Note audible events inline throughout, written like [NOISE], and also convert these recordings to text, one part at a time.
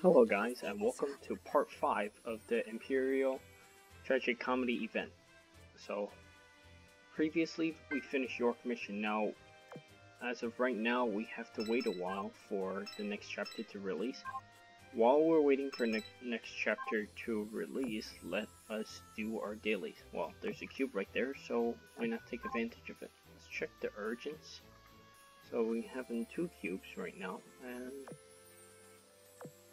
Hello guys and welcome to part 5 of the Imperial Tragic Comedy event. So, previously we finished York Mission, now as of right now we have to wait a while for the next chapter to release. While we're waiting for ne next chapter to release, let us do our dailies. Well, there's a cube right there, so why not take advantage of it? Let's check the urgents. So we have in two cubes right now, and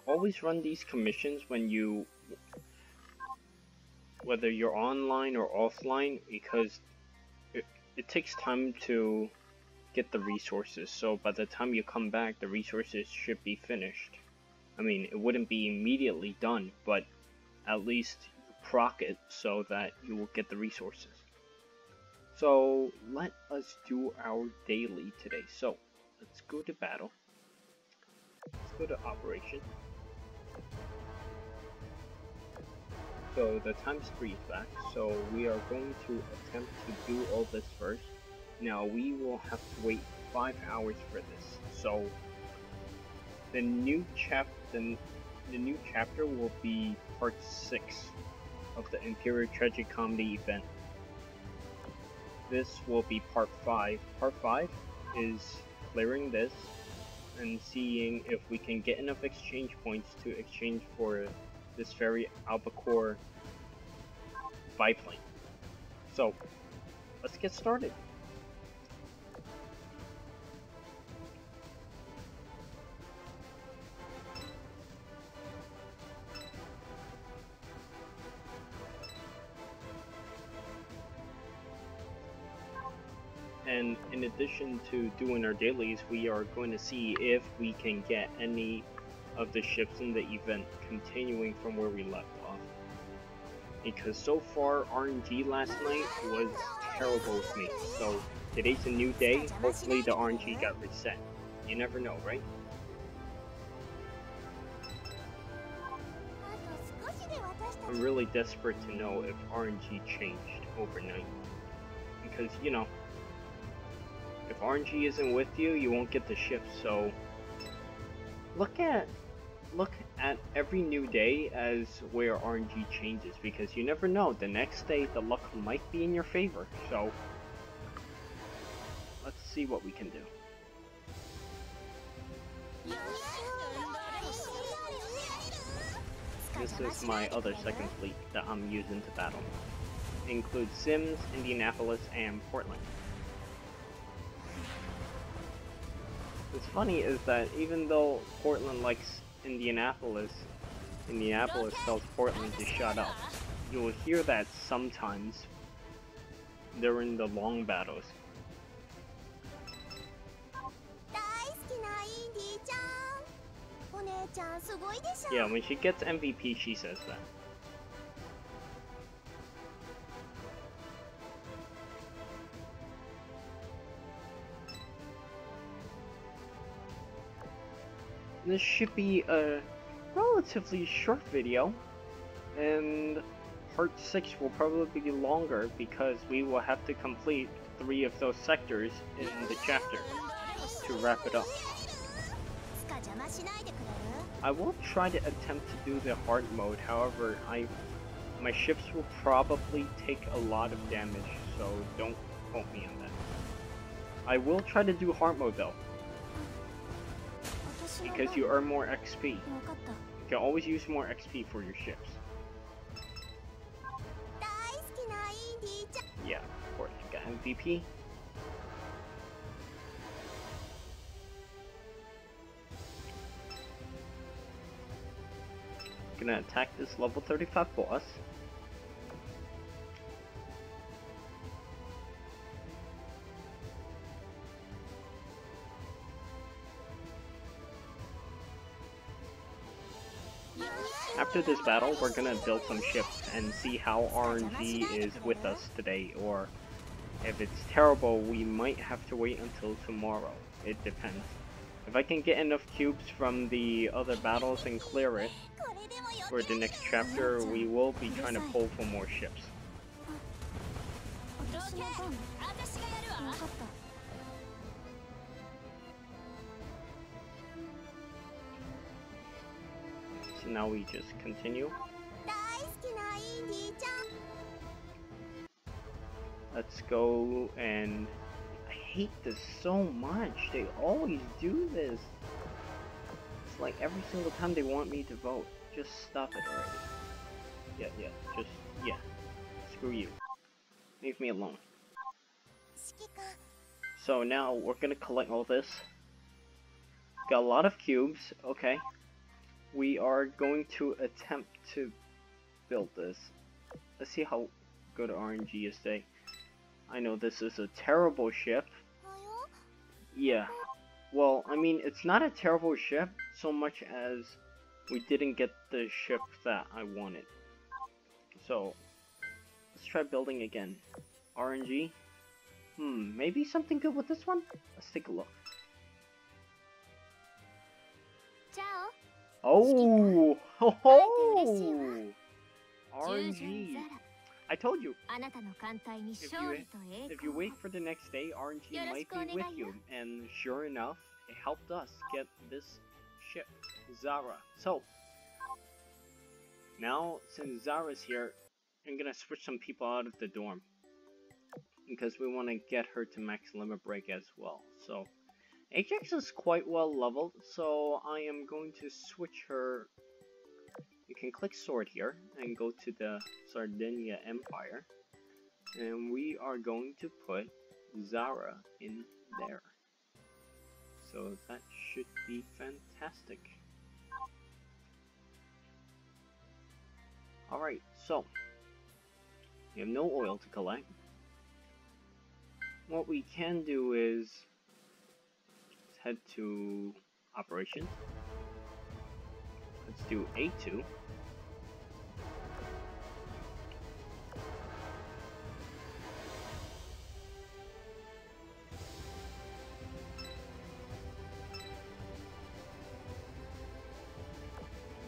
always run these commissions when you, whether you're online or offline, because it, it takes time to get the resources. So by the time you come back, the resources should be finished. I mean, it wouldn't be immediately done, but at least proc it so that you will get the resources. So let us do our daily today. So let's go to battle. Let's go to operation. So the times 3 is back, so we are going to attempt to do all this first. Now we will have to wait 5 hours for this, so the new chap the, the new chapter will be part 6 of the Empyreal Tragicomedy event. This will be part 5. Part 5 is clearing this and seeing if we can get enough exchange points to exchange for this very albacore biplane. So, let's get started. And in addition to doing our dailies, we are going to see if we can get any of the ships in the event continuing from where we left off. Because so far, RNG last night was terrible with me. So today's a new day, hopefully the RNG got reset. You never know, right? I'm really desperate to know if RNG changed overnight. Because, you know, RNG isn't with you, you won't get the ship, so look at look at every new day as where RNG changes because you never know. The next day, the luck might be in your favor. So, let's see what we can do. This is my other second fleet that I'm using to battle. It includes Sims, Indianapolis, and Portland. What's funny is that even though Portland likes Indianapolis, Indianapolis tells Portland to shut up. You will hear that sometimes during the long battles. Oh, yeah, when she gets MVP, she says that. This should be a relatively short video, and part 6 will probably be longer because we will have to complete three of those sectors in the chapter to wrap it up. I will try to attempt to do the hard mode, however, I my ships will probably take a lot of damage, so don't quote me on that. I will try to do hard mode though, because you earn more XP. You can always use more XP for your ships. Yeah, of course, you got MVP. Gonna attack this level 35 boss. After this battle, we're gonna build some ships and see how RNG is with us today, or if it's terrible, we might have to wait until tomorrow. It depends. If I can get enough cubes from the other battles and clear it, for the next chapter, we will be trying to pull for more ships. so now we just continue. Let's go and... I hate this so much. They always do this. It's like every single time they want me to vote. Just stop it already. Yeah, yeah, just... yeah. Screw you. Leave me alone. So now we're gonna collect all this. Got a lot of cubes, okay we are going to attempt to build this. Let's see how good RNG is today. I know this is a terrible ship. Yeah. Well, I mean, it's not a terrible ship so much as we didn't get the ship that I wanted. So, let's try building again. RNG. Hmm, maybe something good with this one? Let's take a look. Ciao. Oh! [LAUGHS] Ho ho! RNG. I told you. If you, if you wait for the next day, RNG might be with you. And sure enough, it helped us get this ship, Zara. So, now, since Zara's here, I'm gonna switch some people out of the dorm. Because we want to get her to max limit break as well. So, Ajax is quite well leveled, so I am going to switch her. You can click sword here and go to the Sardinia Empire and we are going to put Zara in there. So that should be fantastic. Alright, so we have no oil to collect. What we can do is head to operations. Let's do A2.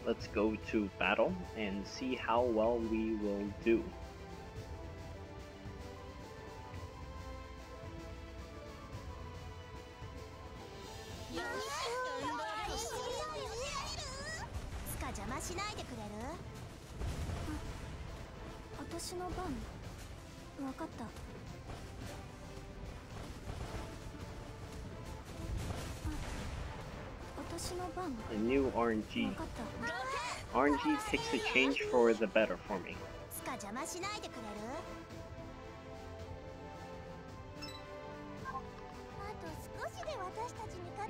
Let's go to battle and see how well we will do. 私の番分かった A new RNG. RNG takes a change for the better for me.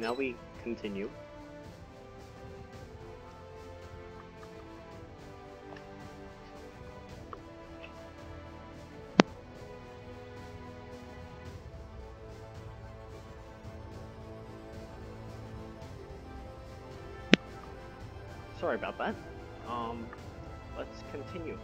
Now we continue. Sorry about that. Um, let's continue.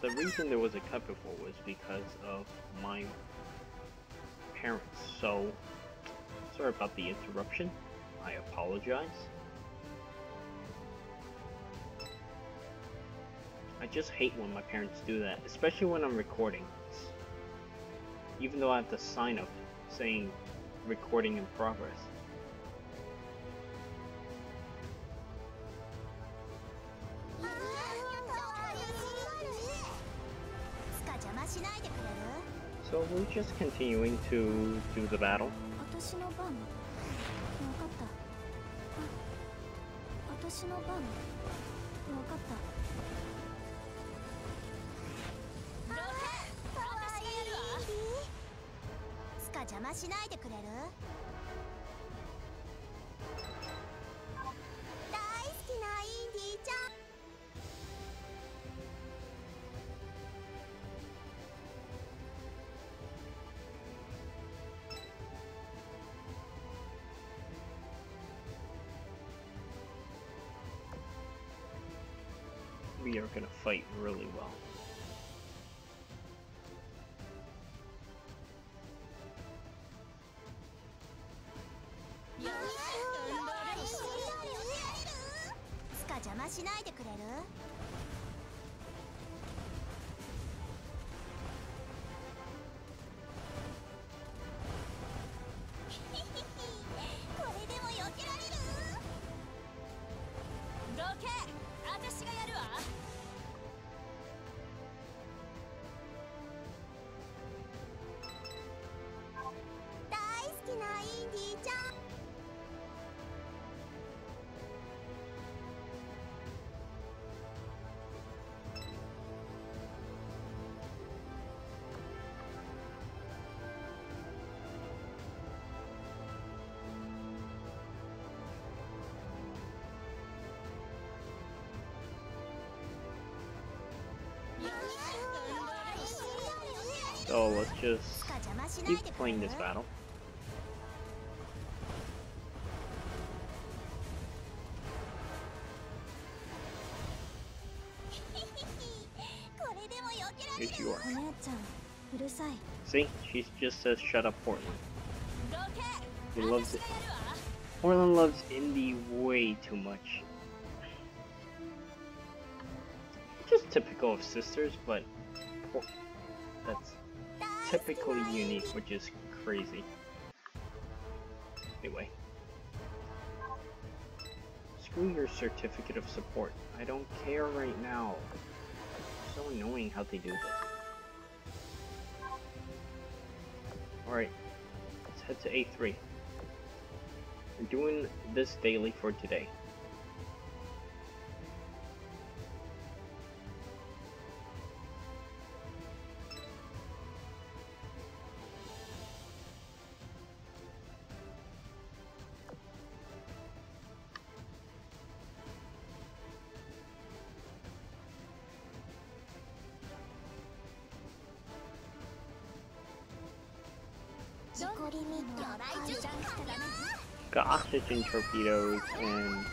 The reason there was a cut before was because of my parents. So, sorry about the interruption. I apologize. I just hate when my parents do that, especially when I'm recording. Even though I have to sign up saying recording in progress. just continuing to do the battle? 私の番わかったあ私の番わかった邪魔しないでくれる We are gonna fight really well. So let's just keep playing this battle. If you are. See? She just says shut up Portland. He loves it. Portland loves indie way too much. Just typical of sisters, but that's typically unique, which is crazy. Anyway. Screw your certificate of support. I don't care right now. It's so annoying how they do this. Alright. Let's head to A3. We're doing this daily for today. Got oxygen torpedoes and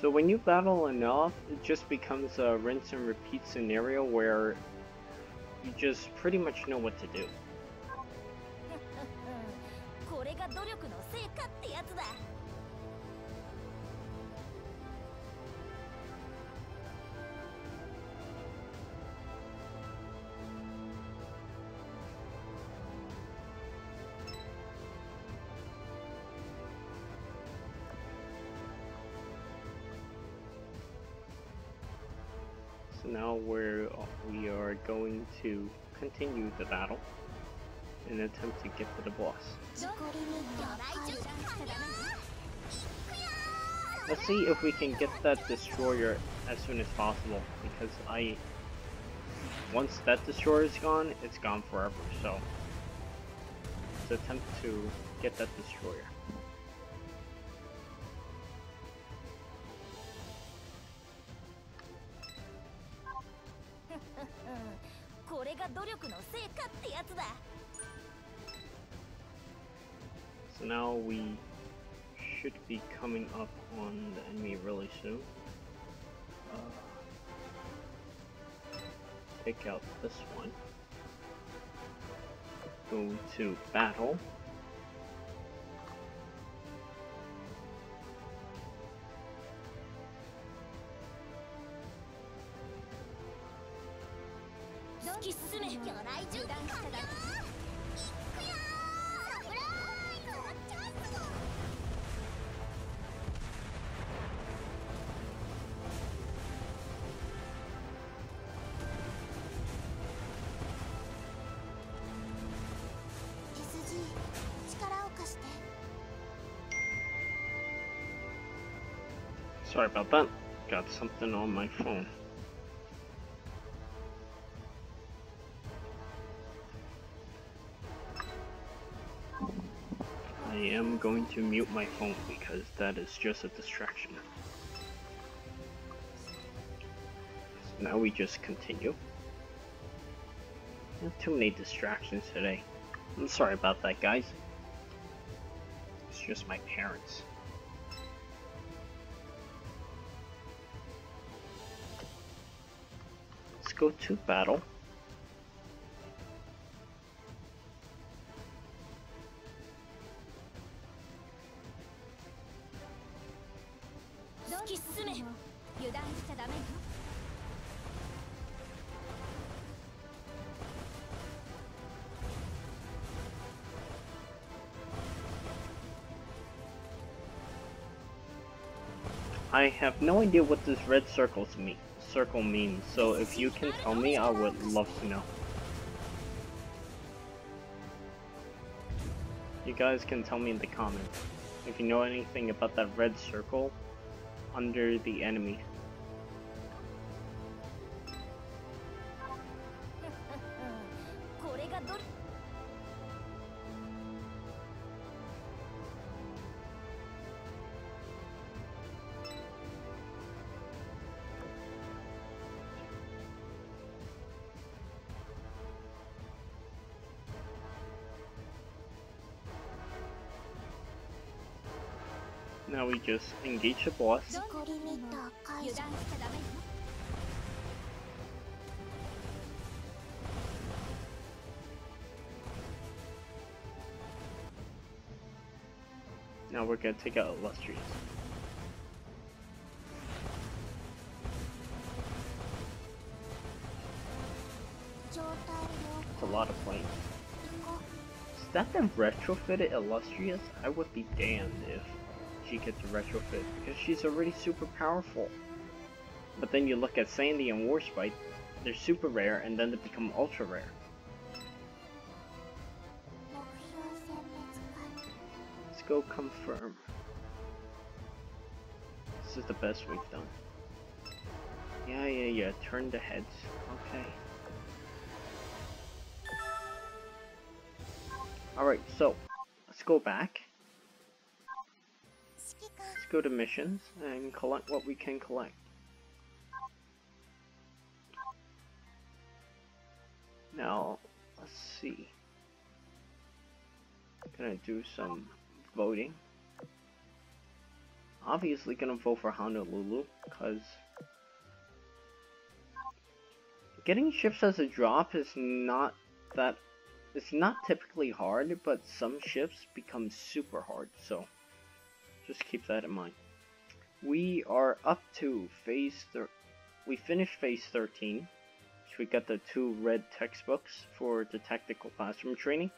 So when you battle enough, it just becomes a rinse and repeat scenario where you just pretty much know what to do. [LAUGHS] continue the battle in attempt to get to the boss. Let's see if we can get that destroyer as soon as possible, because I... Once that destroyer is gone, it's gone forever, so... Let's attempt to get that destroyer. Take out this one. Go to battle. Sorry about that. Got something on my phone. I am going to mute my phone because that is just a distraction. So now we just continue. too many distractions today. I'm sorry about that, guys. It's just my parents. Go to battle. I have no idea what this red circles mean, circle means, so if you can tell me, I would love to know. You guys can tell me in the comments if you know anything about that red circle under the enemy. Now we just engage the boss. Now we're gonna take out Illustrious. It's a lot of planes. Is that the retrofitted Illustrious? I would be damned if she gets a retrofit because she's already super powerful. But then you look at Sandy and Warspite, they're super rare and then they become ultra rare. Let's go confirm. This is the best we've done. Yeah, yeah, yeah, turn the heads. Okay. Alright, so, let's go back go to missions and collect what we can collect. Now, let's see. Gonna do some voting. Obviously gonna vote for Honolulu, because getting ships as a drop is not that it's not typically hard, but some ships become super hard, so just keep that in mind. We are up to phase thir we finished phase 13, So we got the two red textbooks for the tactical classroom training.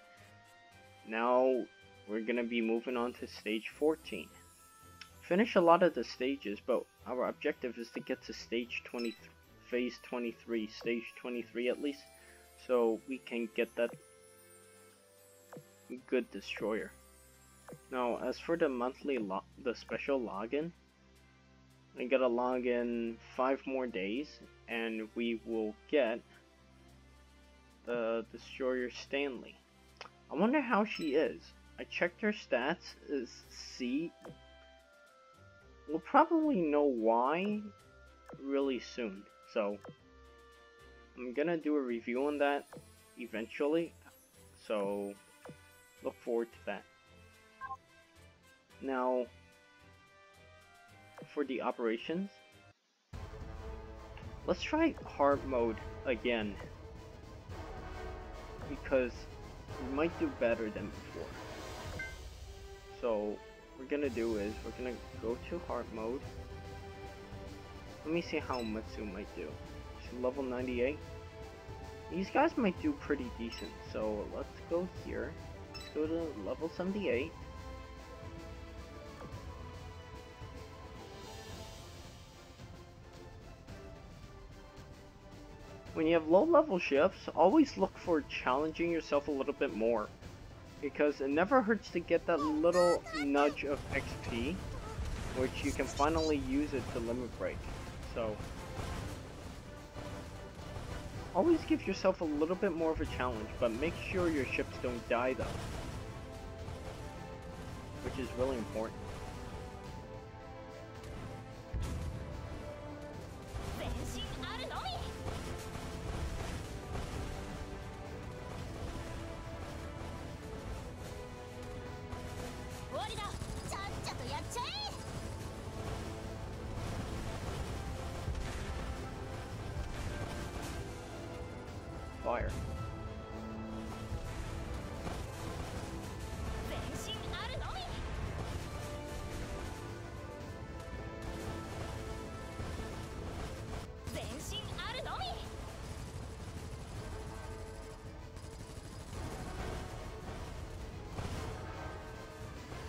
Now we're gonna be moving on to stage 14. Finish a lot of the stages, but our objective is to get to stage 20, phase 23, stage 23 at least, so we can get that good destroyer. Now, as for the monthly the special login, I gotta log in five more days, and we will get the Destroyer Stanley. I wonder how she is. I checked her stats, is C. We'll probably know why really soon, so I'm gonna do a review on that eventually, so look forward to that. Now, for the operations, let's try hard mode again. Because we might do better than before. So, what we're gonna do is, we're gonna go to hard mode. Let me see how Matsu might do. She's level 98. These guys might do pretty decent, so let's go here. Let's go to level 78. When you have low level ships, always look for challenging yourself a little bit more. Because it never hurts to get that little nudge of XP which you can finally use it to limit break. So, always give yourself a little bit more of a challenge, but make sure your ships don't die though. Which is really important.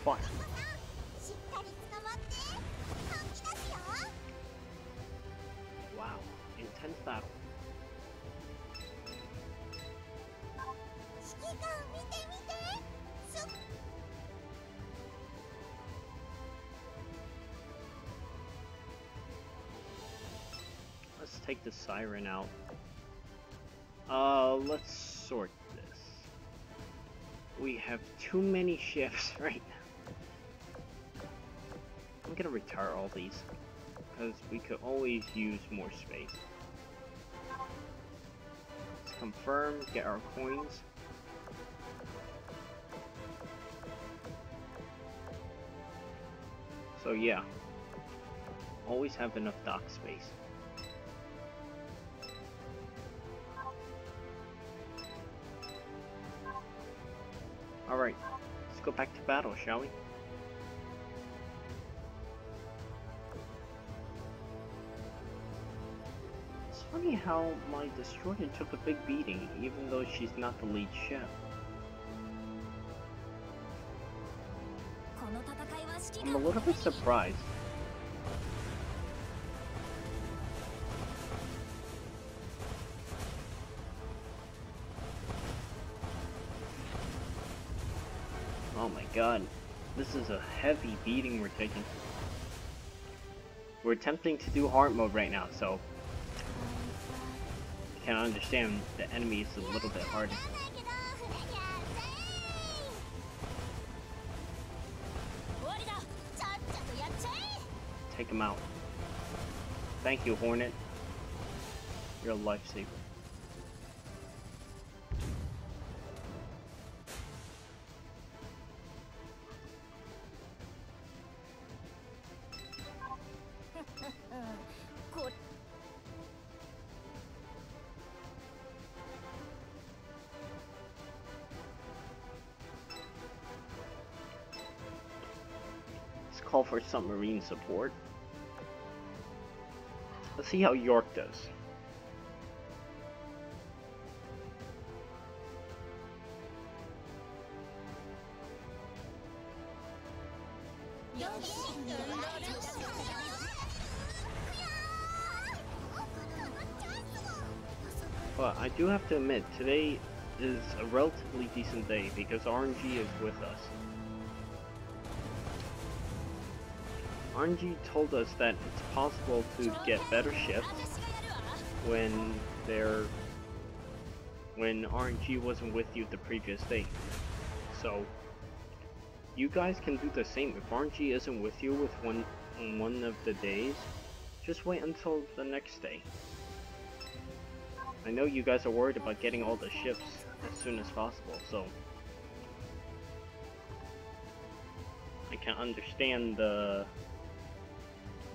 Fine. Wow, intense battle. Let's take the siren out. Uh, let's sort this. We have too many ships [LAUGHS] right now. Gonna retire all these, because we could always use more space. Let's confirm, get our coins. So yeah, always have enough dock space. Alright, let's go back to battle, shall we? Funny how my destroyer took a big beating, even though she's not the lead ship. I'm a little bit surprised. Oh my god, this is a heavy beating we're taking. We're attempting to do hard mode right now, so can understand the enemy is a little bit harder. Take him out. Thank you, Hornet. You're a lifesaver. Call for submarine support. Let's see how York does. But I do have to admit, today is a relatively decent day because RNG is with us. RNG told us that it's possible to get better shifts when they're when RNG wasn't with you the previous day. So you guys can do the same. If RNG isn't with you with one on one of the days, just wait until the next day. I know you guys are worried about getting all the ships as soon as possible, so I can understand the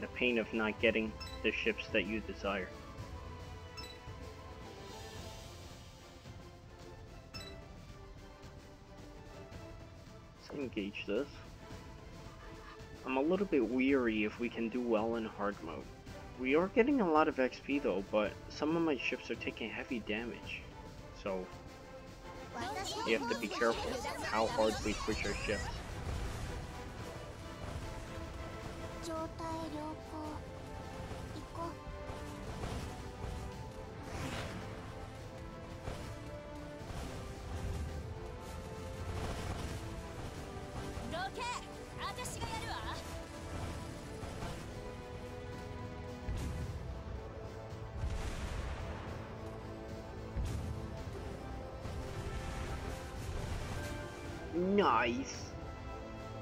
the pain of not getting the ships that you desire. Let's engage this. I'm a little bit weary if we can do well in hard mode. We are getting a lot of XP though, but some of my ships are taking heavy damage. So, you have to be careful how hard we push our ships. 状態良好行こうロケ私が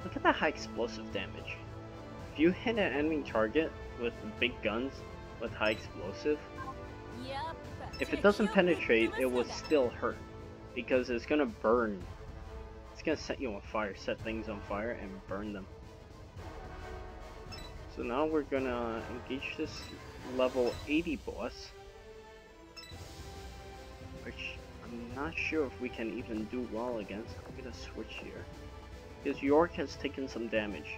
Look at that high explosive damage. you hit an enemy target with big guns with high explosive, if it doesn't penetrate, it will still hurt. Because it's gonna burn. It's gonna set you on fire, set things on fire, and burn them. So now we're gonna engage this level 80 boss. Which I'm not sure if we can even do well against. I'm gonna switch here. Because York has taken some damage.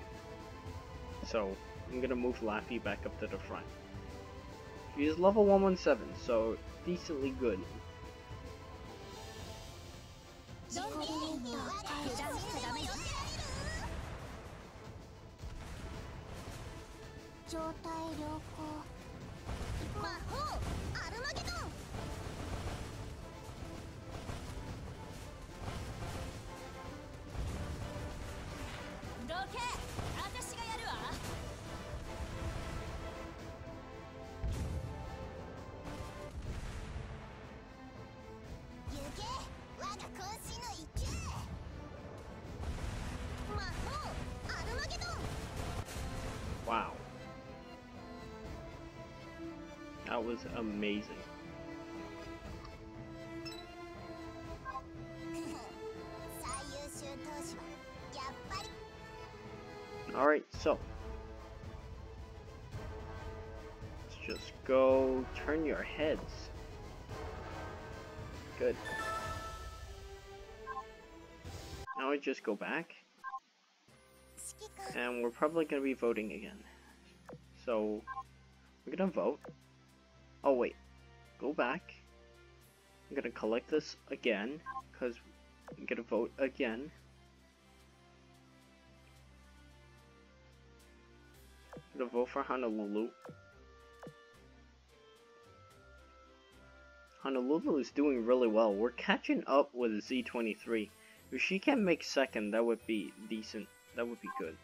So I'm gonna move Laffey back up to the front. He's level 117, so decently good. That was amazing. Alright, so. Let's just go turn your heads. Good. Now I just go back. And we're probably going to be voting again. So, we're going to vote. Oh, wait. Go back. I'm gonna collect this again, because I'm gonna vote again. I'm gonna vote for Honolulu. Honolulu is doing really well. We're catching up with Z23. If she can make second, that would be decent. That would be good.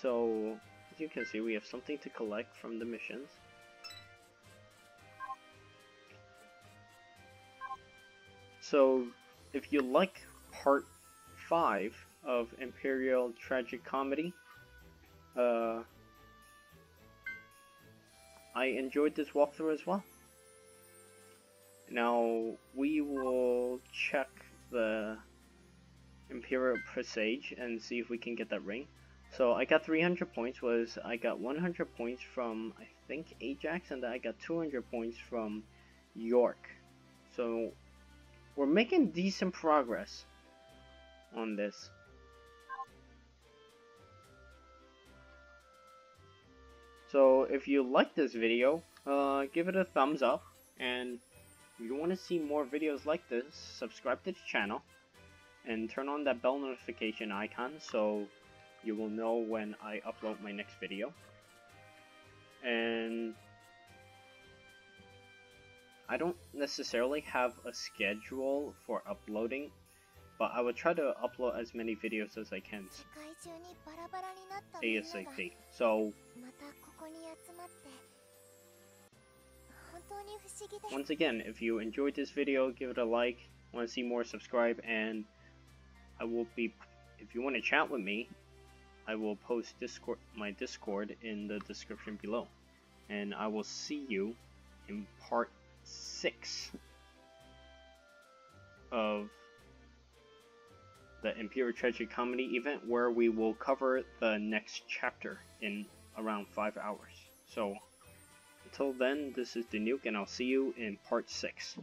So, as you can see, we have something to collect from the missions. So, if you like part 5 of Empyreal Tragicomedy, uh, I enjoyed this walkthrough as well. Now, we will check the Imperial Presage and see if we can get that ring. So I got 300 points was I got 100 points from I think Ajax and I got 200 points from York. So we're making decent progress on this. So if you like this video, uh, give it a thumbs up and if you want to see more videos like this, subscribe to the channel and turn on that bell notification icon so you will know when I upload my next video. And I don't necessarily have a schedule for uploading, but I will try to upload as many videos as I can ASAP. So, once again, if you enjoyed this video, give it a like, want to see more, subscribe, and I will be, if you want to chat with me, I will post Discord my Discord in the description below, and I will see you in part six of the Empyreal Tragicomedy event, where we will cover the next chapter in around five hours. So. Until then, this is DaNuke, and I'll see you in part 6.